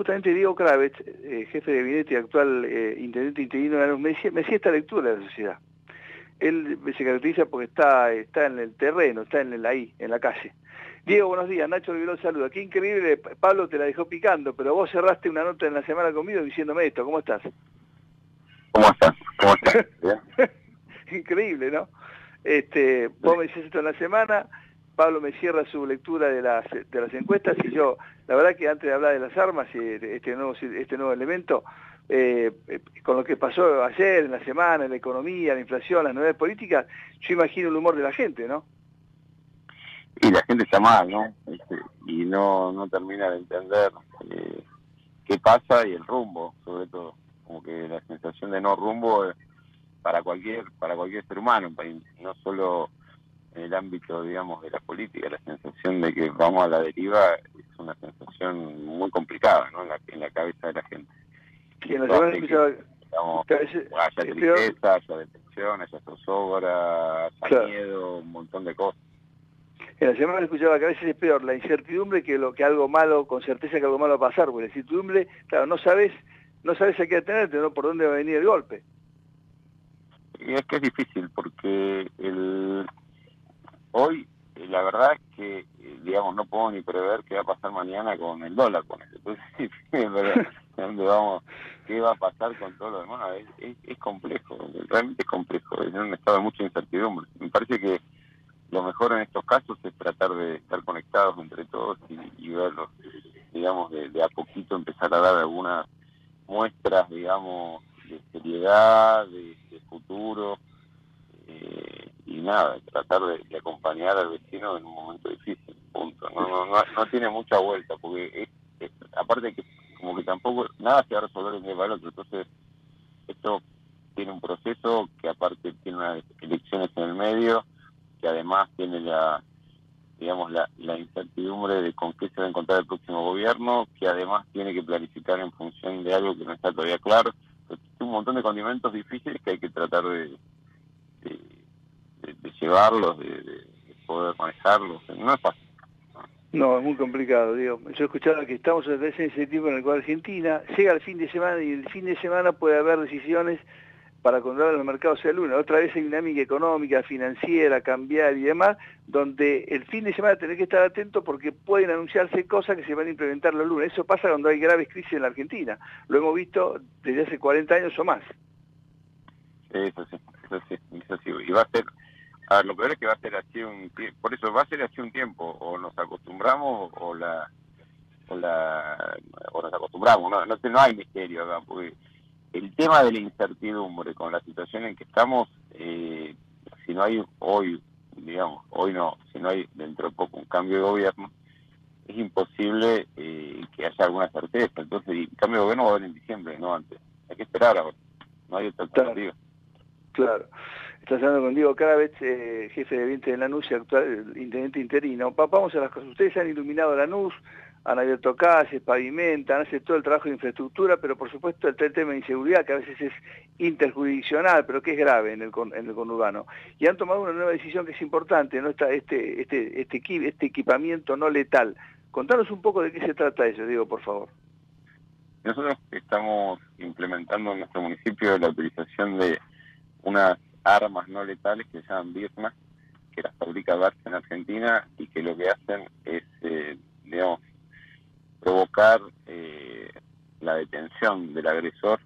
justamente Diego Kravitz, eh, jefe de gabinete y actual eh, intendente interino de la me decía, me decía esta lectura de la sociedad. Él se caracteriza porque está, está en el terreno, está en el, ahí, en la calle. Diego, buenos días. Nacho Rivero saluda. Qué increíble, Pablo te la dejó picando, pero vos cerraste una nota en la semana conmigo diciéndome esto. ¿Cómo estás? ¿Cómo estás? ¿Cómo estás? increíble, ¿no? Este, vos me dices esto en la semana, Pablo me cierra su lectura de las, de las encuestas y yo, la verdad que antes de hablar de las armas y este nuevo, este nuevo elemento, eh, con lo que pasó ayer, en la semana, en la economía, la inflación, las novedades políticas, yo imagino el humor de la gente, ¿no? Y la gente está mal, ¿no? Este, y no, no termina de entender eh, qué pasa y el rumbo, sobre todo. Como que la sensación de no rumbo para cualquier para cualquier ser humano, no solo en el ámbito, digamos, de la política, la sensación de que vamos a la deriva es una sensación muy complicada, ¿no? En la, en la cabeza de la gente. Y en la. Digamos, haya tristeza, haya detención, haya zozobra, haya miedo, un montón de cosas. En la semana escuchaba que a veces es peor la incertidumbre que lo que algo malo, con certeza que algo malo va a pasar, porque la incertidumbre, claro, no sabes, no sabes a qué atenerte, ¿no? Por dónde va a venir el golpe. Y es que es difícil, porque el, hoy eh, la verdad es que, eh, digamos, no puedo ni prever qué va a pasar mañana con el dólar, con eso. Entonces, ¿dónde vamos? ¿Qué va a pasar con todo lo demás? Es, es, complejo, realmente es complejo, es un estado de mucha incertidumbre. Me parece que lo mejor en estos casos es tratar de estar conectados entre todos y, y verlos, digamos, de, a poquito empezar a dar algunas muestras, digamos, de seriedad, de, futuro, eh, y nada, tratar de, acompañar al vecino en un momento difícil, punto. No, no, no, tiene mucha vuelta, porque es, aparte que como que tampoco nada se va a resolver para el otro, entonces esto tiene un proceso que aparte tiene unas elecciones en el medio, que además tiene la digamos la, la incertidumbre de con qué se va a encontrar el próximo gobierno, que además tiene que planificar en función de algo que no está todavía claro. un montón de condimentos difíciles que hay que tratar de, llevarlos, de, poder manejarlos. No es fácil. No, es muy complicado, digo. Yo escuchaba que estamos en ese tiempo en el cual Argentina llega el fin de semana y el fin de semana puede haber decisiones para controlar los mercados el lunes. Otra vez hay dinámica económica, financiera, cambiar y demás, donde el fin de semana tenés que estar atento porque pueden anunciarse cosas que se van a implementar los lunes. Eso pasa cuando hay graves crisis en la Argentina. Lo hemos visto desde hace 40 años o más. Eso sí, eso sí, eso sí. Y va a ser, a ver, lo peor es que va a ser así un tiempo, por eso va a ser así un tiempo, o nos acostumbramos o la o la o nos acostumbramos, no, no, no hay misterio acá, porque el tema de la incertidumbre con la situación en que estamos, eh, si no hay hoy, digamos, hoy no, si no hay dentro de poco un cambio de gobierno, es imposible eh, que haya alguna certeza. Entonces, el cambio de gobierno va a haber en diciembre, no antes. Hay que esperar ahora. No hay otra alternativa. Claro. Estás hablando con Diego Caravez, eh, jefe de ambiente de Lanús y actual intendente interino. Vamos a las cosas. Ustedes han iluminado Lanús, han abierto calles, pavimentan, hacen todo el trabajo de infraestructura, pero por supuesto el, tema de inseguridad, que a veces es interjurisdiccional, pero que es grave en el, en el conurbano. Y han tomado una nueva decisión que es importante, ¿no? Está este, este, este, este equipamiento no letal. Contanos un poco de qué se trata eso, Diego, por favor. Nosotros estamos implementando en nuestro municipio la utilización de unas armas no letales que se llaman BIRMA, que las fabrica Barça en Argentina y que lo que hacen es, eh, digamos, provocar eh, la detención del agresor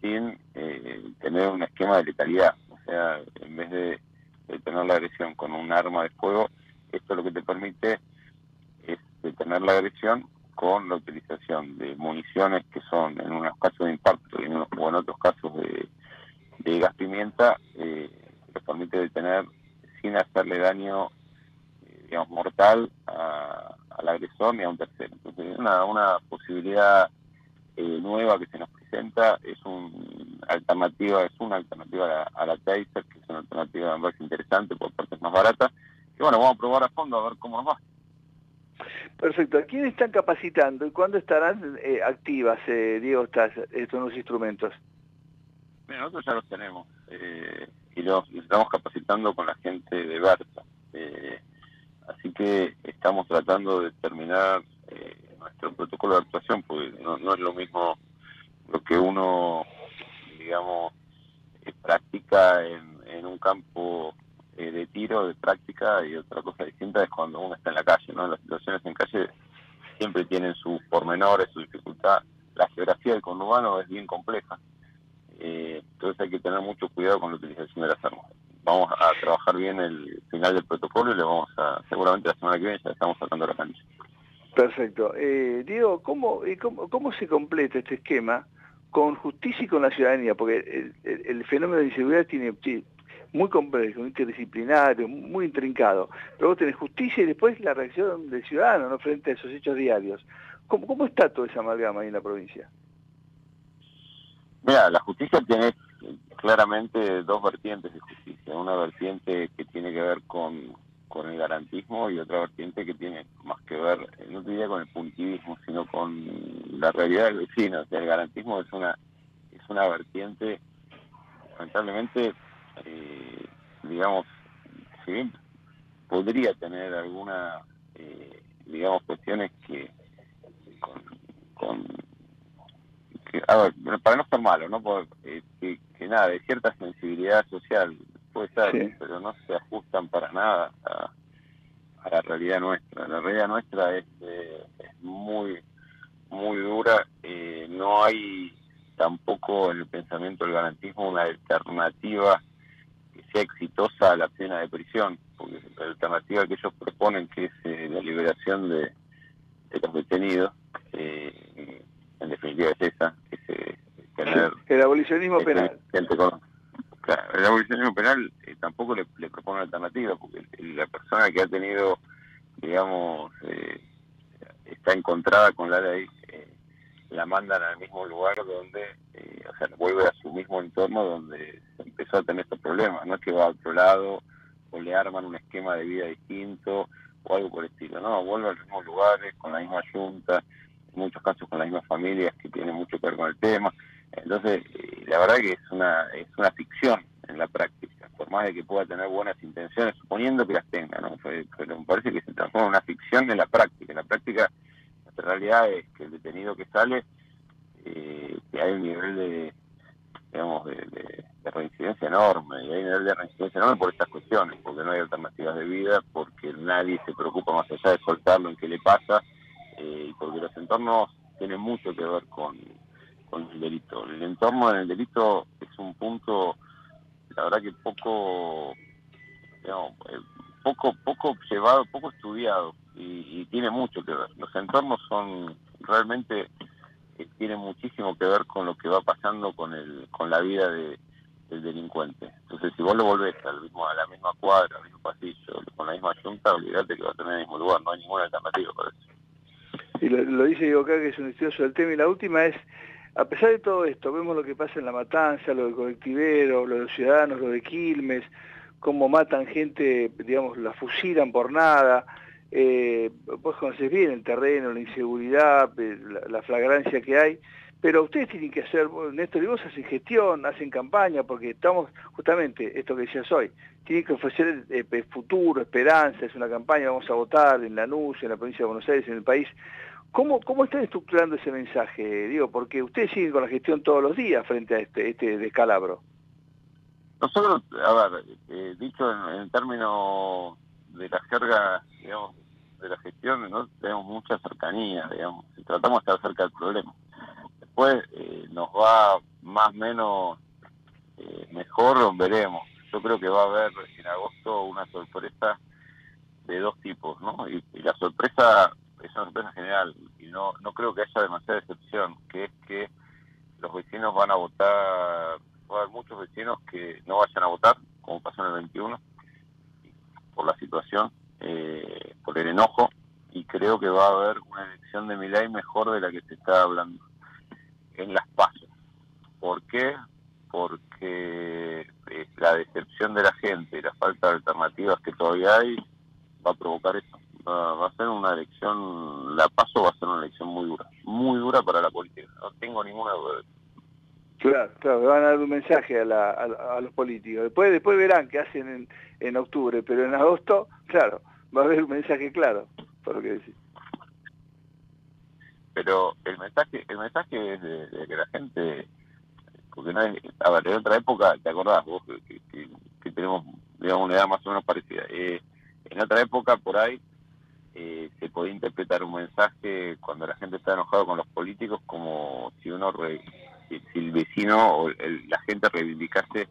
sin eh, tener un esquema de letalidad. O sea, en vez de, detener la agresión con un arma de fuego, esto lo que te permite es detener la agresión con la utilización de municiones que son en unos casos de impacto y en o en otros casos de, gas pimienta, permite detener sin hacerle daño digamos, mortal al agresor ni a un tercero. Entonces, una, una posibilidad eh, nueva que se nos presenta es un alternativa es una alternativa a la, Taser, que es una alternativa más interesante por partes más baratas. Y bueno, vamos a probar a fondo a ver cómo nos va. Perfecto. ¿A quién están capacitando y cuándo estarán eh, activas, eh, Diego, estas, estos nuevos instrumentos? Bueno, nosotros ya los tenemos y los, estamos capacitando con la gente de Berta. Así que estamos tratando de terminar eh, nuestro protocolo de actuación, porque no, no es lo mismo lo que uno, digamos, practica en, en un campo eh, de tiro, de práctica, y otra cosa distinta es cuando uno está en la calle, ¿no? Las situaciones en calle siempre tienen sus pormenores, su dificultad. La geografía del conurbano es bien compleja, eh, entonces hay que tener mucho cuidado con la utilización de las armas. Vamos a trabajar bien el final del protocolo y le vamos a, seguramente la semana que viene ya estamos sacando la cancha. Perfecto. Eh, Diego, ¿cómo, cómo, ¿cómo se completa este esquema con justicia y con la ciudadanía? Porque el, fenómeno de inseguridad tiene, muy complejo, interdisciplinario, muy intrincado. Pero vos tenés justicia y después la reacción del ciudadano ¿no? frente a esos hechos diarios. ¿Cómo, ¿Cómo está toda esa amalgama ahí en la provincia? Mira, la justicia tiene claramente dos vertientes de justicia. Una vertiente que tiene que ver con, con el garantismo y otra vertiente que tiene más que ver, no diría con el puntivismo, sino con la realidad del vecino. O sea, el garantismo es una, es una vertiente, lamentablemente, eh, digamos, si podría tener alguna, eh, digamos, cuestiones que con, a ver, para no estar malo, ¿no? Eh, que, nada, de cierta sensibilidad social puede ser, pero no se ajustan para nada a, la realidad nuestra. La realidad nuestra es, es muy, muy dura. no hay tampoco en el pensamiento del garantismo una alternativa sea exitosa la pena de prisión, porque la alternativa que ellos proponen, que es eh, la liberación de, los detenidos, eh, en definitiva es esa, es eh, tener... El abolicionismo penal. el abolicionismo penal tampoco le, propone una alternativa, porque la persona que ha tenido, digamos, está encontrada con la ley, la mandan al mismo lugar donde, o sea, vuelve a su mismo entorno donde empezó a tener estos problemas, no es que va a otro lado o le arman un esquema de vida distinto o algo por el estilo, no, vuelve a los mismos lugares, con la misma junta, muchos casos con las mismas familias que tienen mucho que ver con el tema, entonces eh, la verdad que es una, es una ficción en la práctica, por más de que pueda tener buenas intenciones, suponiendo que las tenga, ¿no? pero me parece que se transforma en una ficción en la práctica, en la práctica la realidad es que el detenido que sale, eh, que hay un nivel de, digamos, de, reincidencia enorme, y hay nivel de reincidencia enorme por estas cuestiones, porque no hay alternativas de vida, porque nadie se preocupa más allá de soltarlo en qué le pasa, eh, porque los entornos tienen mucho que ver con, con el delito. El entorno en el delito es un punto, la verdad que poco, digamos, eh, poco, poco llevado, poco estudiado, y, y tiene mucho que ver. Los entornos son realmente que tiene muchísimo que ver con lo que va pasando con el con la vida de, del delincuente. Entonces, si vos lo volvés al mismo, a la misma cuadra, al mismo pasillo, con la misma junta, olvídate que va a tener el mismo lugar, no hay ninguna alternativa para eso. Y lo, dice Diego acá, que es un estudioso del tema, y la última es, a pesar de todo esto, vemos lo que pasa en La Matanza, lo del colectivero, lo de los ciudadanos, lo de Quilmes, cómo matan gente, digamos, la fusilan por nada, eh, vos conocés bien el terreno, la inseguridad, eh, la, flagrancia que hay, pero ustedes tienen que hacer, Néstor y vos hacen gestión, hacen campaña, porque estamos, justamente, esto que decías hoy, tienen que ofrecer eh, futuro, esperanza, es una campaña, vamos a votar en la NUS, en la provincia de Buenos Aires, en el país. ¿Cómo, ¿Cómo están estructurando ese mensaje, Digo? Porque ustedes siguen con la gestión todos los días frente a este, este descalabro. Nosotros, a ver, eh, dicho en términos de la jerga, digamos, de la gestión, tenemos mucha cercanía, digamos, y tratamos de estar cerca del problema. Después eh, nos va más o menos eh, mejor, veremos. Yo creo que va a haber en agosto una sorpresa de dos tipos, ¿no? Y, la sorpresa es una sorpresa general, y no, no creo que haya demasiada excepción, que es que los vecinos van a votar, va a haber muchos vecinos que no vayan a votar, como pasó en el 21, por la situación, eh, por el enojo, y creo que va a haber una elección de Milay mejor de la que se está hablando en las pasos. ¿Por qué? Porque eh, la decepción de la gente y la falta de alternativas que todavía hay va a provocar eso. Va, a ser una elección, la paso va a ser una elección muy dura, muy dura para la política, no tengo ninguna duda de eso. Claro, claro, van a dar un mensaje a, a, los políticos. Después, después verán qué hacen en, en octubre, pero en agosto, claro, va a haber un mensaje claro, por lo que decís. pero el mensaje el mensaje es de, que la gente porque no es, a ver, en otra época, ¿te acordás vos que, tenemos digamos una edad más o menos parecida? Eh, en otra época por ahí eh, se podía interpretar un mensaje cuando la gente está enojada con los políticos como si uno si, el vecino o la gente reivindicase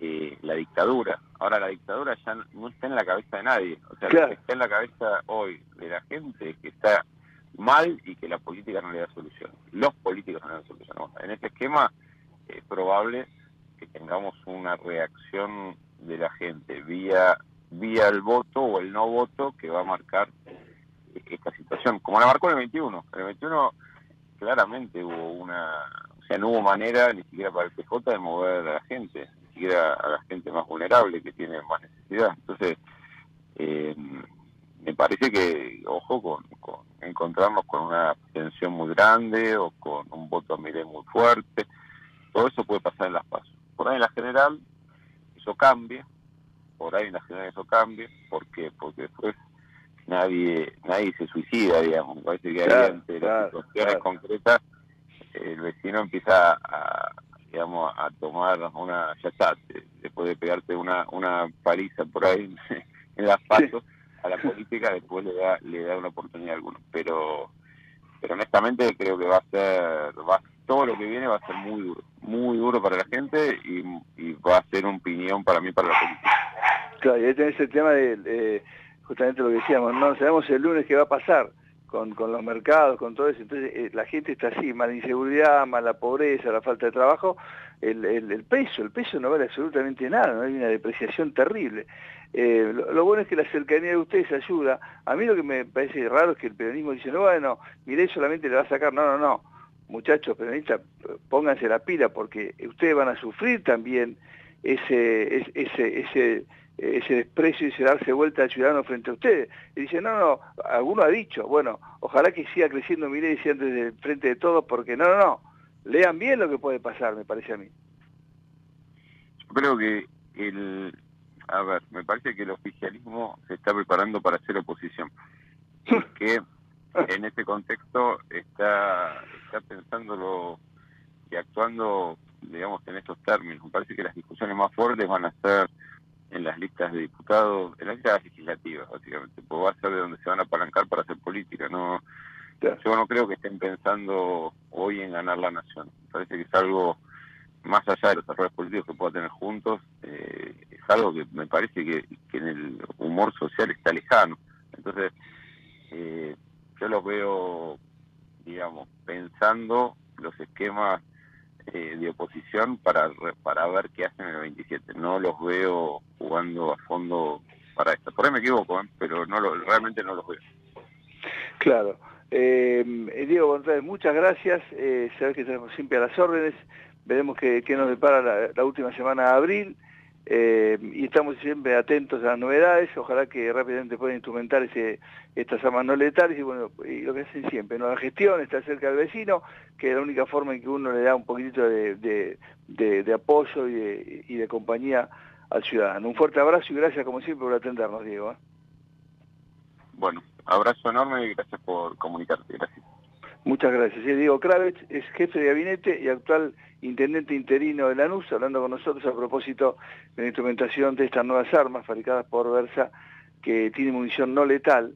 eh, la dictadura. Ahora la dictadura ya no, está en la cabeza de nadie. O sea, lo que está en la cabeza hoy de la gente es que está mal y que la política no le da solución. Los políticos no le dan solución. En este esquema es probable que tengamos una reacción de la gente vía vía el voto o el no voto que va a marcar esta situación, como la marcó el 21. En el 21 claramente hubo una, o sea, no hubo manera ni siquiera para el PJ de mover a la gente, ni siquiera a la gente más vulnerable que tiene más necesidad. Entonces, eh, me parece que, ojo, con, encontrarnos con una tensión muy grande o con un voto a Milei muy fuerte, todo eso puede pasar en las pasos. Por ahí en la general eso cambia, por ahí en la general eso cambie, ¿por qué? Porque después nadie nadie se suicida, digamos, me parece que ahí ante las situaciones concretas el vecino empieza a, digamos, a tomar una, ya está, después de pegarte una, una paliza por ahí en las pasos, a la política después le da, le da una oportunidad a algunos, pero pero honestamente creo que va a ser, va, todo lo que viene va a ser muy duro, muy duro para la gente y, y va a ser un piñón para mí, para la política. Claro, y ahí tenés el tema de, justamente lo que decíamos, no sabemos el lunes qué va a pasar con, con los mercados, con todo eso, entonces eh, la gente está así, mala inseguridad, mala pobreza, la falta de trabajo, el, el, peso, el peso no vale absolutamente nada, ¿no? hay una depreciación terrible. Eh, lo, bueno es que la cercanía de ustedes ayuda. A mí lo que me parece raro es que el peronismo dice, no, bueno, mire, solamente le va a sacar, no, no, no, muchachos peronistas, pónganse la pila porque ustedes van a sufrir también ese, ese, ese ese desprecio y ese darse vuelta al ciudadano frente a ustedes. Y dice, no, no, alguno ha dicho, bueno, ojalá que siga creciendo mi ley desde el frente de todos, porque no, no, no, lean bien lo que puede pasar, me parece a mí. Yo creo que el, a ver, me parece que el oficialismo se está preparando para hacer oposición, que en este contexto está, está pensándolo y actuando, digamos, en estos términos. Me parece que las discusiones más fuertes van a ser en las listas de diputados, en las listas legislativas, básicamente, pues va a ser de donde se van a apalancar para hacer política. no Yo no creo que estén pensando hoy en ganar la nación. Me parece que es algo más allá de los errores políticos que pueda tener juntos, eh, es algo que me parece que, en el humor social está lejano. Entonces, eh, yo los veo, digamos, pensando los esquemas eh, de oposición para, para ver qué hacen en el 27. No los veo jugando a fondo para esto. Por ahí me equivoco, ¿eh? pero no lo, realmente no los veo. Claro. Eh, Diego González, muchas gracias. Eh, sabes que tenemos siempre a las órdenes. Veremos qué, nos depara la, última semana de abril. y estamos siempre atentos a las novedades, ojalá que rápidamente puedan instrumentar ese, estas armas no letales y bueno, y lo que hacen siempre, ¿no? la gestión, está cerca del vecino, que es la única forma en que uno le da un poquitito de, apoyo y de, compañía al ciudadano. Un fuerte abrazo y gracias como siempre por atendernos, Diego. ¿eh? Bueno, abrazo enorme y gracias por comunicarte, gracias. Muchas gracias. Diego Kravets es jefe de gabinete y actual intendente interino de Lanús, hablando con nosotros a propósito de la instrumentación de estas nuevas armas fabricadas por Versa, que tiene munición no letal,